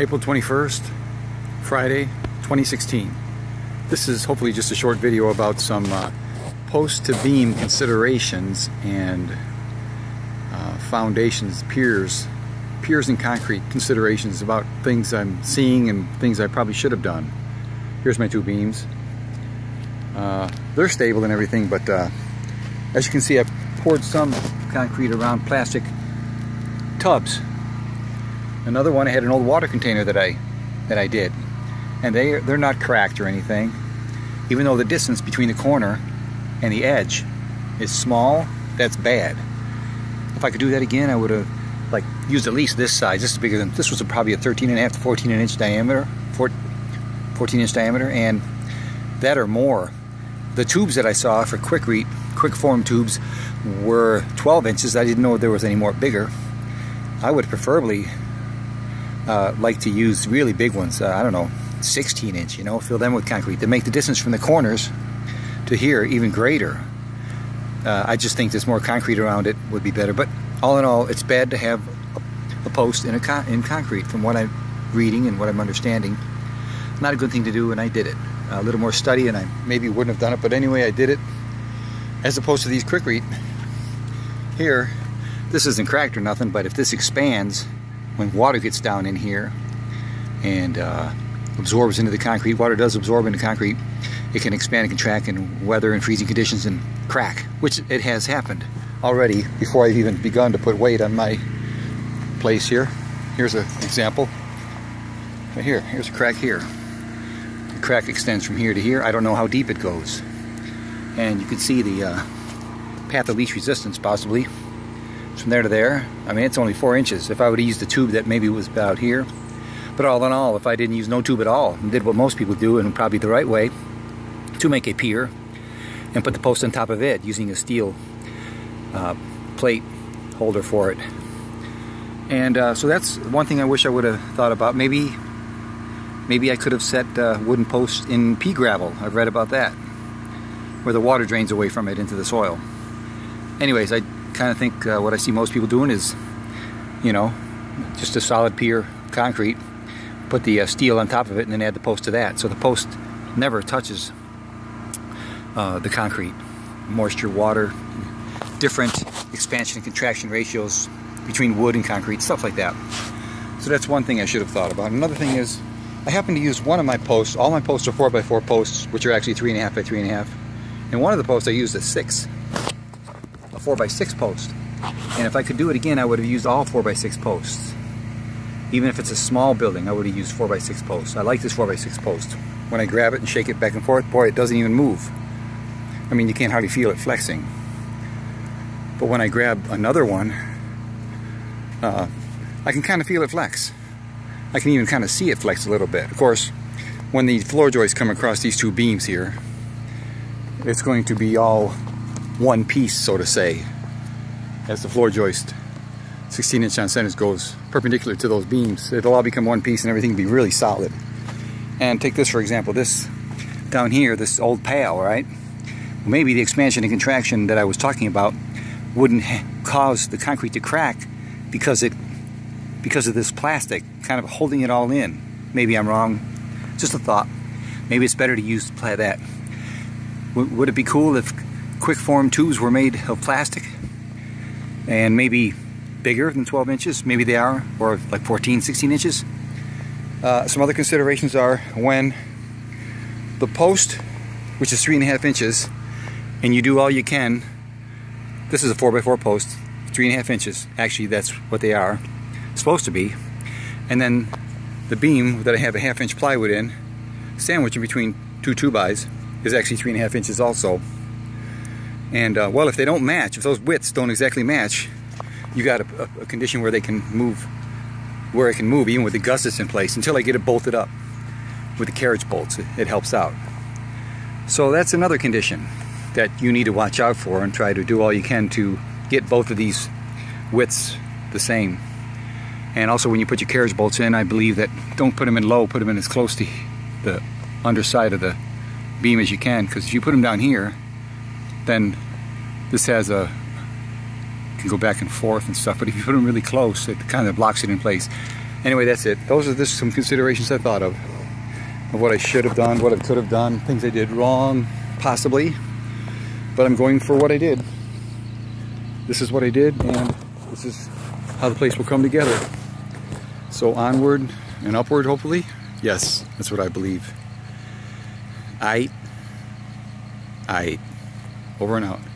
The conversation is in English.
April 21st, Friday, 2016. This is hopefully just a short video about some uh, post to beam considerations and uh, foundations, piers, piers and concrete considerations about things I'm seeing and things I probably should have done. Here's my two beams. Uh, they're stable and everything, but uh, as you can see, I poured some concrete around plastic tubs Another one, I had an old water container that I that I did, and they they're not cracked or anything, even though the distance between the corner and the edge is small. That's bad. If I could do that again, I would have like used at least this size. This is bigger than this was probably a 13 and a half to 14 inch diameter, 14 inch diameter, and that or more. The tubes that I saw for quick quick form tubes were 12 inches. I didn't know there was any more bigger. I would preferably uh, like to use really big ones. Uh, I don't know, 16 inch. You know, fill them with concrete to make the distance from the corners to here even greater. Uh, I just think there's more concrete around it would be better. But all in all, it's bad to have a, a post in a con in concrete, from what I'm reading and what I'm understanding. Not a good thing to do, and I did it. A little more study, and I maybe wouldn't have done it, but anyway, I did it. As opposed to these Quikrete here, this isn't cracked or nothing, but if this expands, when water gets down in here and uh, absorbs into the concrete, water does absorb into concrete, it can expand and contract in weather and freezing conditions and crack, which it has happened already before I've even begun to put weight on my place here. Here's an example. Right here, here's a crack here. The crack extends from here to here. I don't know how deep it goes. And you can see the uh, path of least resistance possibly from there to there. I mean, it's only four inches. If I would have used a tube that maybe was about here. But all in all, if I didn't use no tube at all and did what most people do and probably the right way to make a pier and put the post on top of it using a steel uh, plate holder for it. And uh, so that's one thing I wish I would have thought about. Maybe maybe I could have set uh, wooden posts in pea gravel. I've read about that, where the water drains away from it into the soil. Anyways, I kind of think uh, what I see most people doing is, you know, just a solid pier concrete, put the uh, steel on top of it, and then add the post to that. So the post never touches uh, the concrete. Moisture, water, different expansion and contraction ratios between wood and concrete, stuff like that. So that's one thing I should have thought about. Another thing is, I happen to use one of my posts. All my posts are 4x4 posts, which are actually 3.5 by 3.5. And one of the posts I used is 6 a 4x6 post. And if I could do it again, I would have used all 4x6 posts. Even if it's a small building, I would have used 4x6 posts. I like this 4x6 post. When I grab it and shake it back and forth, boy, it doesn't even move. I mean, you can't hardly feel it flexing. But when I grab another one, uh, I can kind of feel it flex. I can even kind of see it flex a little bit. Of course, when the floor joists come across these two beams here, it's going to be all one piece, so to say, as the floor joist 16 inch on centers goes perpendicular to those beams. It'll all become one piece and everything be really solid. And take this for example, this down here, this old pail, right? Maybe the expansion and contraction that I was talking about wouldn't cause the concrete to crack because it because of this plastic kind of holding it all in. Maybe I'm wrong. Just a thought. Maybe it's better to use that. Would it be cool if quick form tubes were made of plastic. And maybe bigger than 12 inches maybe they are or like 14 16 inches. Uh, some other considerations are when the post which is three and a half inches and you do all you can this is a 4x4 post three and a half inches actually that's what they are supposed to be. And then the beam that I have a half inch plywood in sandwiched in between two 2x is actually three and a half inches also and uh, well, if they don't match, if those widths don't exactly match, you got a, a, condition where they can move, where it can move even with the gussets in place until I get it bolted up with the carriage bolts. It, it helps out. So that's another condition that you need to watch out for and try to do all you can to get both of these widths the same. And also when you put your carriage bolts in, I believe that don't put them in low, put them in as close to the underside of the beam as you can because if you put them down here, then this has a can go back and forth and stuff but if you put them really close it kind of blocks it in place Anyway, that's it. Those are just some considerations I thought of. Of what I should have done, what I could have done, things I did wrong, possibly. But I'm going for what I did. This is what I did, and this is how the place will come together. So onward and upward, hopefully. Yes, that's what I believe. I, I, over and out.